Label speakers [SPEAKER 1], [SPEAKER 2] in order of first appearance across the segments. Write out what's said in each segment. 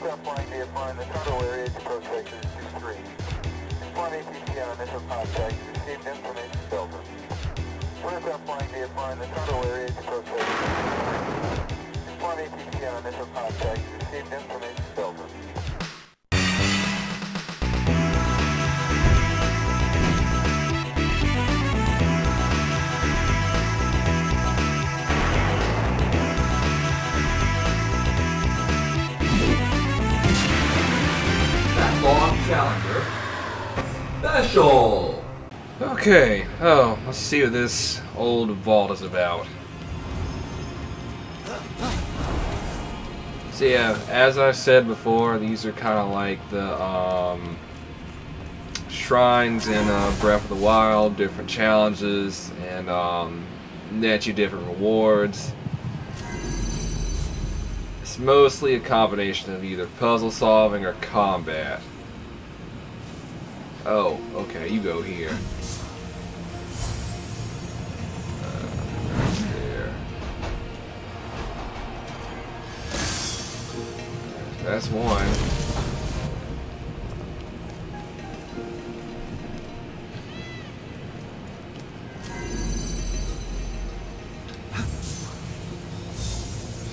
[SPEAKER 1] Aircraft flying VFR in the tunnel area to approach sector 23. Spawn ATC on initial contact. Received information Delta. Aircraft flying VFR in the tunnel area to approach sector 23. Spawn ATC on initial contact. Received information Delta.
[SPEAKER 2] Special.
[SPEAKER 3] Okay, oh, let's see what this old vault is about. So yeah, as I said before, these are kind of like the um, shrines in uh, Breath of the Wild, different challenges, and um, net you different rewards. It's mostly a combination of either puzzle solving or combat. Oh, okay, you go here. That's one.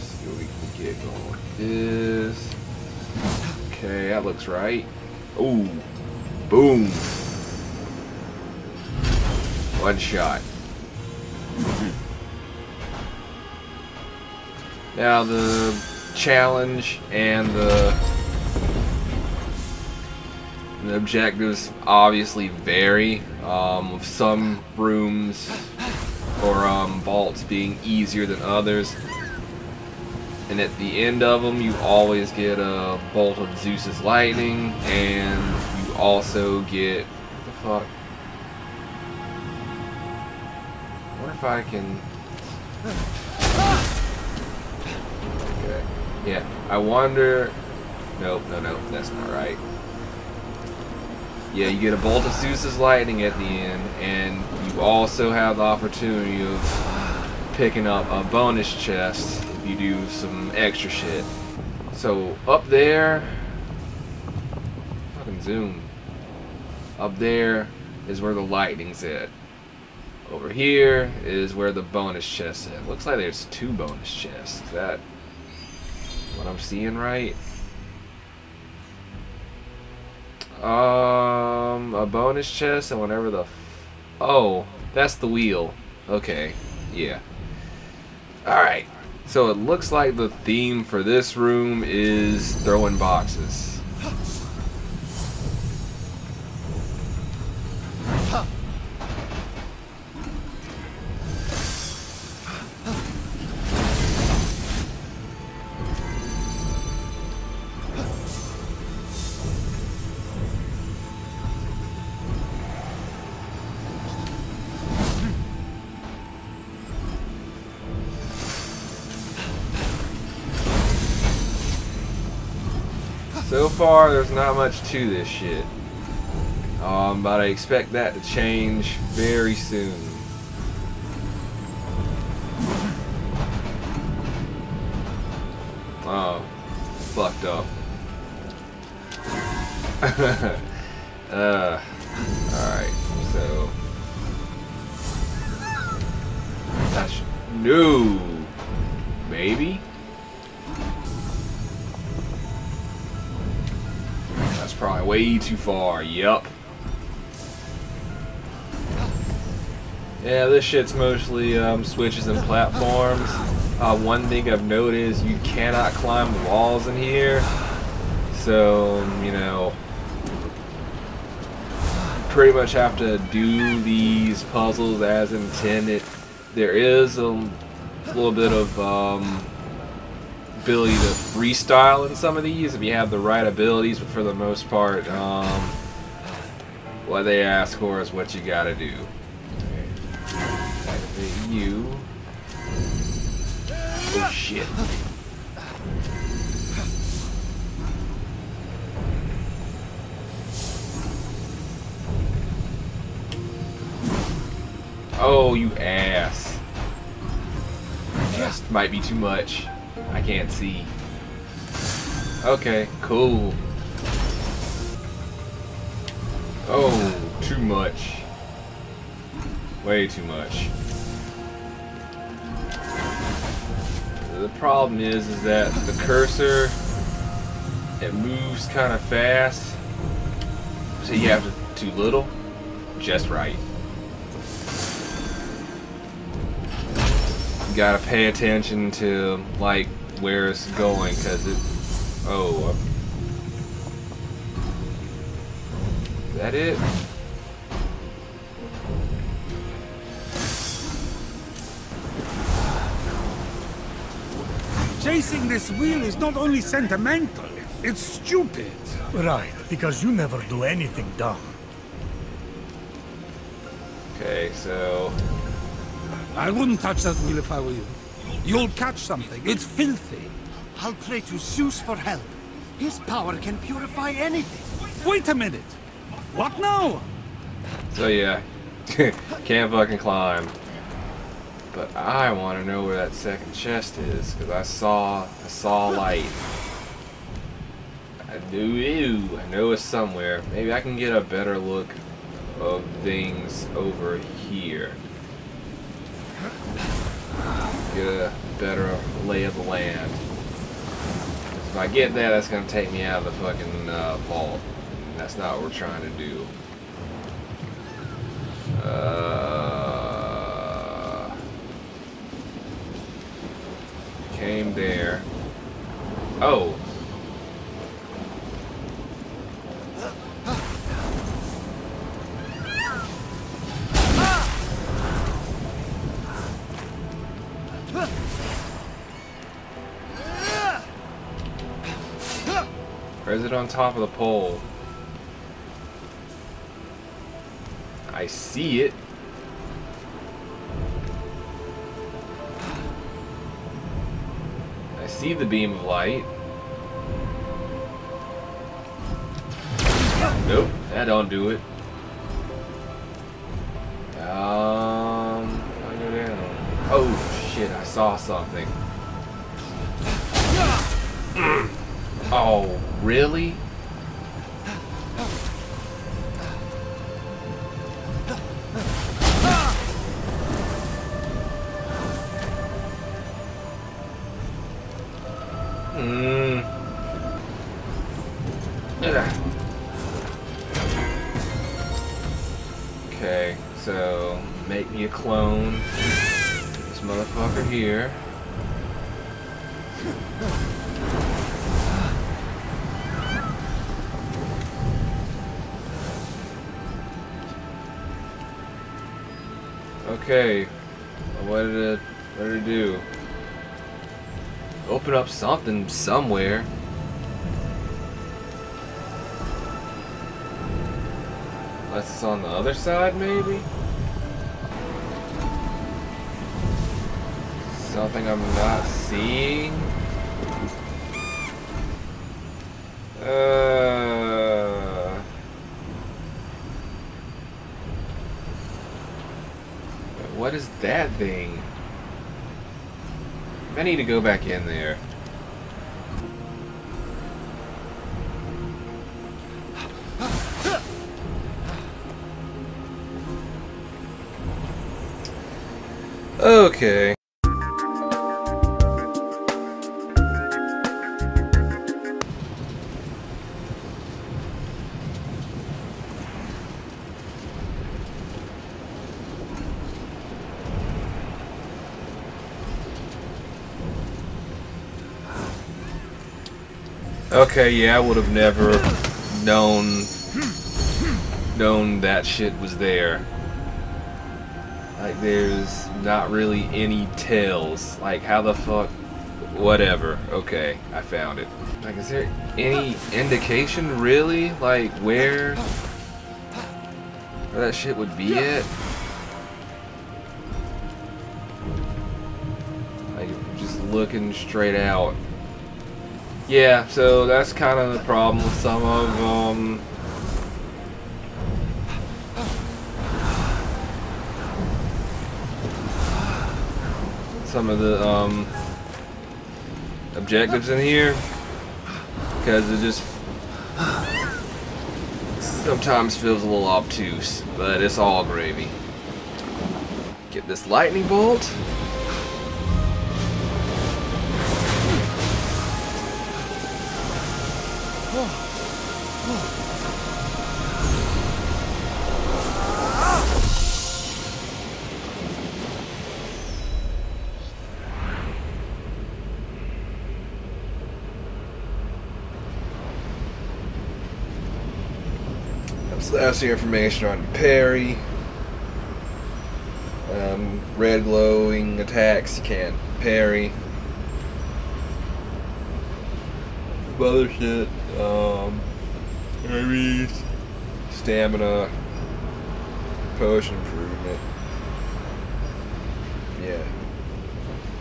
[SPEAKER 3] see what we can get going with this. Okay, that looks right. Ooh. Boom. One shot. Now the challenge and the the objectives obviously vary. Um, with some rooms or um, vaults being easier than others. And at the end of them, you always get a bolt of Zeus's lightning, and also get what the fuck? I wonder if I can. Okay. Yeah, I wonder. Nope, no, no, that's not right. Yeah, you get a bolt of Zeus's lightning at the end, and you also have the opportunity of picking up a bonus chest if you do some extra shit. So up there, fucking zoom. Up there is where the lightning's at. Over here is where the bonus chest is. Looks like there's two bonus chests. Is that what I'm seeing right? Um, a bonus chest and whatever the. Oh, that's the wheel. Okay, yeah. Alright, so it looks like the theme for this room is throwing boxes. So far, there's not much to this shit. Um, but I expect that to change very soon. Oh, fucked up. uh, alright, so. That's. No! Maybe? Probably way too far. Yup. Yeah, this shit's mostly um, switches and platforms. Uh, one thing I've noticed, you cannot climb walls in here. So, you know, pretty much have to do these puzzles as intended. There is a little bit of um, ability to freestyle in some of these if you have the right abilities, but for the most part, um, what they ask for is what you gotta do. You. Oh shit. Oh, you ass. Just might be too much. I can't see. Okay, cool. Oh, too much. Way too much. The problem is, is that the cursor, it moves kind of fast. So you have to too little, just right. Gotta pay attention to like where it's going, cause it. Oh. Is that it?
[SPEAKER 4] Chasing this wheel is not only sentimental, it's stupid.
[SPEAKER 5] Right, because you never do anything dumb.
[SPEAKER 3] Okay, so
[SPEAKER 4] I wouldn't touch that wheel if I were you. You'll catch something. It's filthy.
[SPEAKER 5] I'll pray to Zeus for help. His power can purify anything.
[SPEAKER 4] Wait a minute. What now?
[SPEAKER 3] so yeah, can't fucking climb. But I want to know where that second chest is, cause I saw I saw light. I do, I know it's somewhere. Maybe I can get a better look of things over here. Get a better lay of the land. If I get that, that's gonna take me out of the fucking uh, vault. And that's not what we're trying to do. Uh, came there. Oh. It on top of the pole? I see it. I see the beam of light. Nope, that don't do it. Um, I go down. Oh shit! I saw something. Oh, really? Ugh. Okay, so make me a clone. This motherfucker here. Okay. What did it what did it do? Open up something somewhere. Unless it's on the other side maybe? Something I'm not seeing? Uh What is that thing? I need to go back in there. Okay. Okay, yeah, I would have never known known that shit was there. Like there's not really any tells. Like how the fuck whatever. Okay, I found it. Like is there any indication really like where where that shit would be at? Like just looking straight out. Yeah, so that's kind of the problem with some of um some of the um objectives in here because it just sometimes feels a little obtuse, but it's all gravy. Get this lightning bolt. That's the information on parry. Um, red glowing attacks you can't parry. Other shit. Um, stamina, potion improvement. Yeah.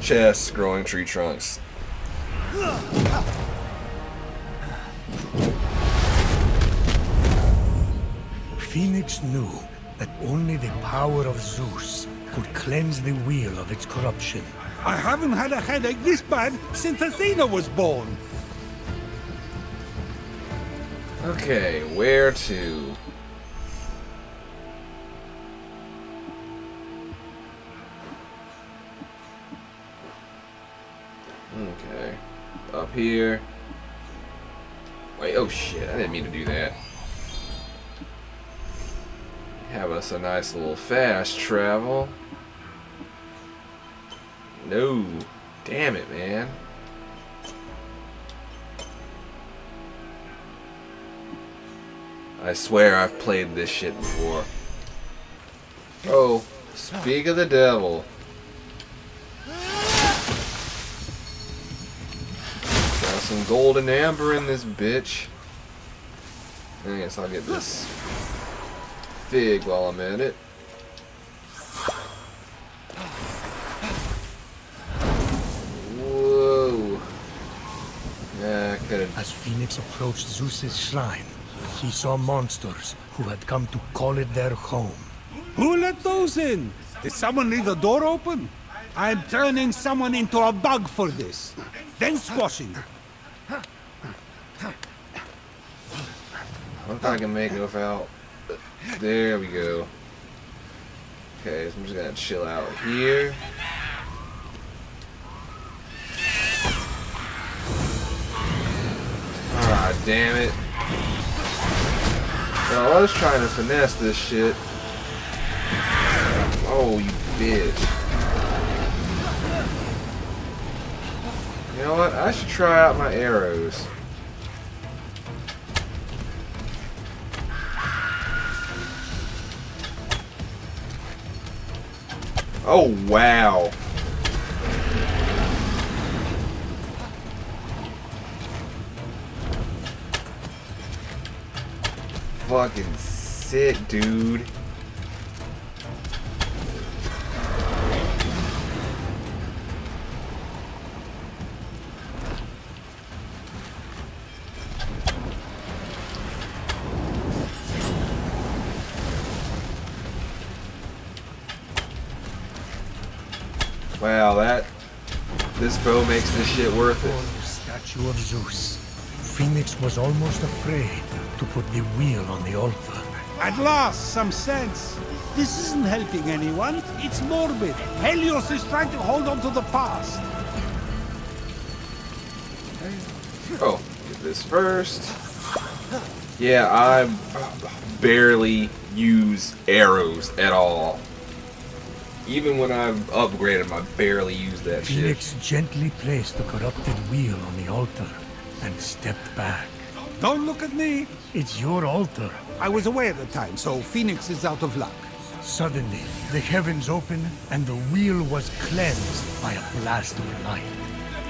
[SPEAKER 3] Chests, growing tree trunks.
[SPEAKER 5] Fenyx knew that only the power of Zeus could cleanse the wheel of its corruption.
[SPEAKER 4] I haven't had a headache this bad since Athena was born.
[SPEAKER 3] Okay, where to? Okay. Up here. Wait, oh shit, I didn't mean to do that. Have us a nice little fast travel. No. Damn it, man. I swear I've played this shit before. Oh, speak of the devil. Got some golden amber in this bitch. I guess I'll get this fig while I'm at it. Whoa. Yeah, could've
[SPEAKER 5] As Fenyx approached Zeus's shrine, he saw monsters who had come to call it their home.
[SPEAKER 4] Who let those in? Did someone leave the door open? I'm turning someone into a bug for this. Then squashing.
[SPEAKER 3] I don't think I can make it without. There we go. Okay, so I'm just gonna chill out here. Ah, damn it. I was trying to finesse this shit. Oh, you bitch. You know what? I should try out my arrows. Oh, wow. Fucking sick, dude. This makes this shit worth it.
[SPEAKER 5] statue of Zeus, Fenyx was almost afraid to put the wheel on the altar.
[SPEAKER 4] At last, some sense. This isn't helping anyone. It's morbid. Helios is trying to hold on to the past.
[SPEAKER 3] Oh, get this first. Yeah, I barely use arrows at all. Even when I've upgraded, I barely use that shit.
[SPEAKER 5] Fenyx gently placed the corrupted wheel on the altar and stepped back.
[SPEAKER 4] Don't look at me.
[SPEAKER 5] It's your altar.
[SPEAKER 4] I was away at the time, so Fenyx is out of luck.
[SPEAKER 5] Suddenly, the heavens opened and the wheel was cleansed by a blast of light.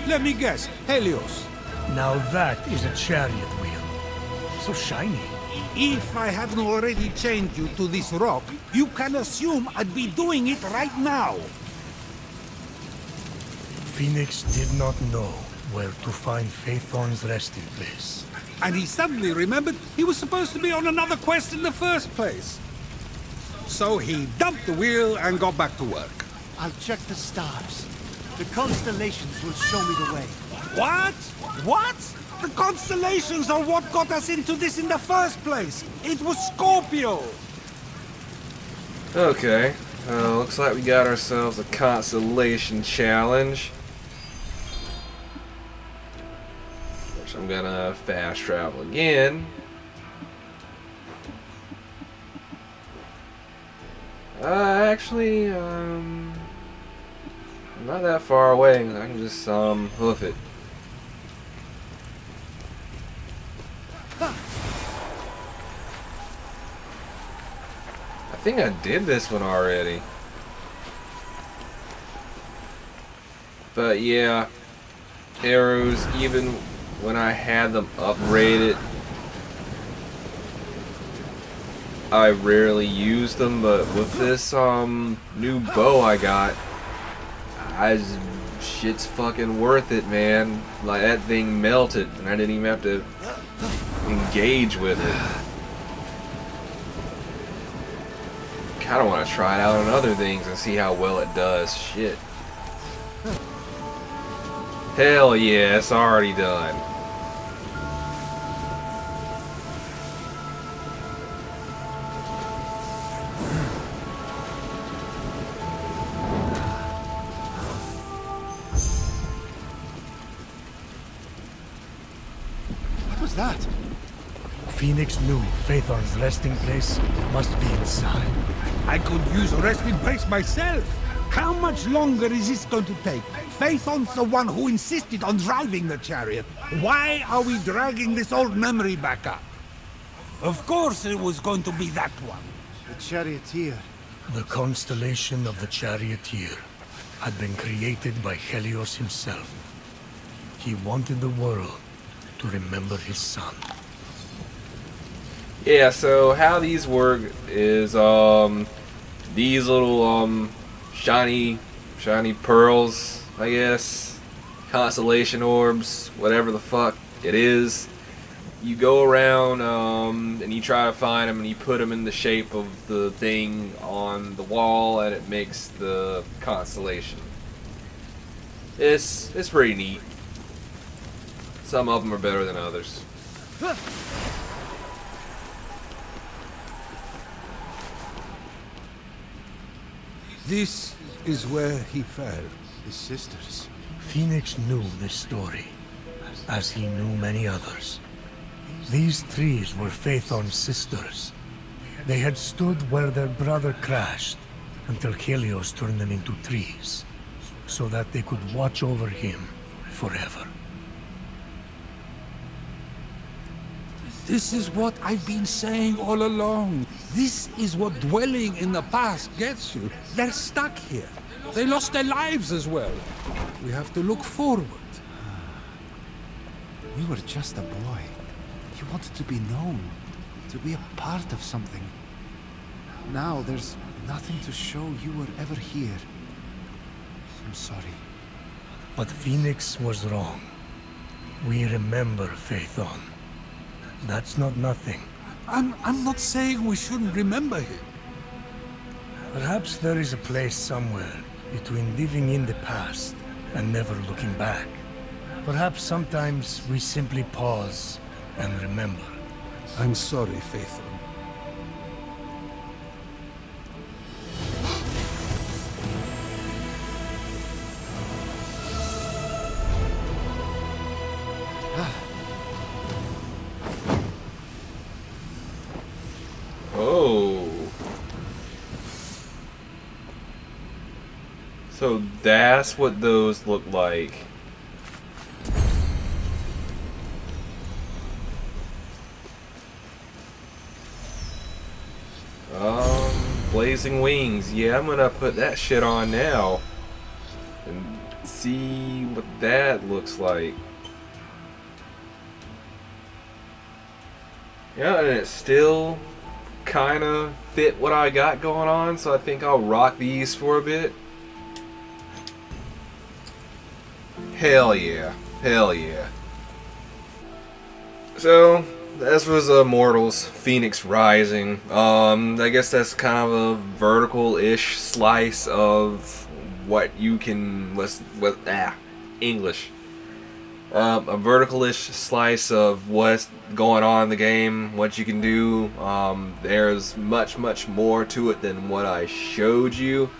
[SPEAKER 4] Let me guess. Helios.
[SPEAKER 5] Now that is a chariot wheel. So shiny.
[SPEAKER 4] If I haven't already chained you to this rock, you can assume I'd be doing it right now.
[SPEAKER 5] Fenyx did not know where to find Phaethon's resting place.
[SPEAKER 4] And he suddenly remembered he was supposed to be on another quest in the first place. So he dumped the wheel and got back to work.
[SPEAKER 6] I'll check the stars. The constellations will show me the way.
[SPEAKER 4] What? What? The constellations are what got us into this in the first place. It was Scorpio.
[SPEAKER 3] Okay. Uh, looks like we got ourselves a constellation challenge. Which I'm gonna fast travel again. Uh, actually, um, I'm not that far away. I can just, um, hoof it. Think I did this one already. But yeah, arrows, even when I had them upgraded, I rarely use them, but with this um new bow I got, I just, shit's fucking worth it, man. Like that thing melted, and I didn't even have to engage with it. Kind of want to try it out on other things and see how well it does. Shit. Hell yeah, it's already done.
[SPEAKER 6] What was that?
[SPEAKER 5] Fenyx knew Phaethon's resting place must be inside.
[SPEAKER 4] I could use a resting place myself. How much longer is this going to take? Phaethon's the one who insisted on driving the chariot. Why are we dragging this old memory back up? Of course it was going to be that one.
[SPEAKER 6] The charioteer.
[SPEAKER 5] The constellation of the Charioteer had been created by Helios himself. He wanted the world to remember his son.
[SPEAKER 3] Yeah, so how these work is um these little um shiny shiny pearls, I guess, constellation orbs, whatever the fuck it is. You go around um, and you try to find them and you put them in the shape of the thing on the wall and it makes the constellation. It's it's pretty neat. Some of them are better than others.
[SPEAKER 4] This is where he fell.
[SPEAKER 6] His sisters.
[SPEAKER 5] Fenyx knew this story, as he knew many others. These trees were Phaethon's sisters. They had stood where their brother crashed until Helios turned them into trees, so that they could watch over him forever.
[SPEAKER 4] This is what I've been saying all along. This is what dwelling in the past gets you. They're stuck here. They lost their lives as well. We have to look forward.
[SPEAKER 6] You were just a boy. You wanted to be known. To be a part of something. Now there's nothing to show you were ever here. I'm sorry.
[SPEAKER 5] But Fenyx was wrong. We remember Phaethon. That's not nothing.
[SPEAKER 4] I'm, I'm not saying we shouldn't remember him.
[SPEAKER 5] Perhaps there is a place somewhere between living in the past and never looking back. Perhaps sometimes we simply pause and remember.
[SPEAKER 4] I'm sorry, Phaethon.
[SPEAKER 3] So that's what those look like. Um, blazing wings. Yeah, I'm gonna put that shit on now and see what that looks like. Yeah, and it still kind of fit what I got going on, so I think I'll rock these for a bit. Hell yeah. Hell yeah. So, this was Immortals Fenyx Rising. Um, I guess that's kind of a vertical-ish slice of what you can, what, ah, English. um, a verticalish slice of what's going on in the game, what you can do. Um, there's much, much more to it than what I showed you.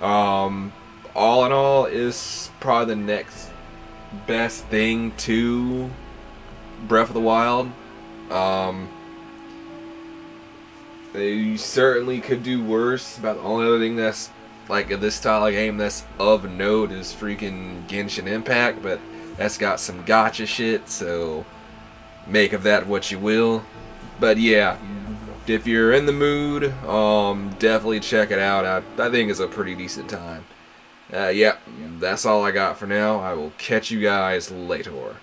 [SPEAKER 3] Um, all in all, is probably the next best thing to Breath of the Wild. Um, they certainly could do worse. About the only other thing that's like this style of game that's of note is freaking Genshin Impact, but that's got some gotcha shit, so make of that what you will. But yeah, if you're in the mood, um, definitely check it out. I, I think it's a pretty decent time. Uh, yeah, that's all I got for now. I will catch you guys later.